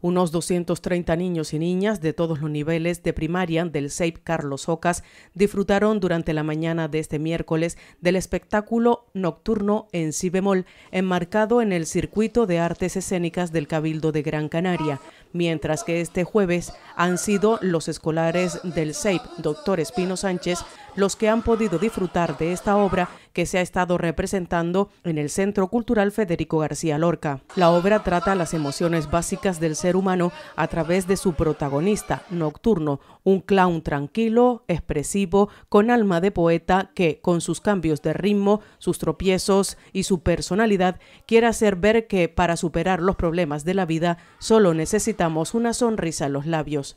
Unos 230 niños y niñas de todos los niveles de primaria del SEIP Carlos Ocas disfrutaron durante la mañana de este miércoles del espectáculo nocturno en si bemol, enmarcado en el circuito de artes escénicas del Cabildo de Gran Canaria, mientras que este jueves han sido los escolares del SEIP Dr. Espino Sánchez los que han podido disfrutar de esta obra que se ha estado representando en el Centro Cultural Federico García Lorca. La obra trata las emociones básicas del ser humano a través de su protagonista, Nocturno, un clown tranquilo, expresivo, con alma de poeta que, con sus cambios de ritmo, sus tropiezos y su personalidad, quiere hacer ver que para superar los problemas de la vida solo necesitamos una sonrisa en los labios.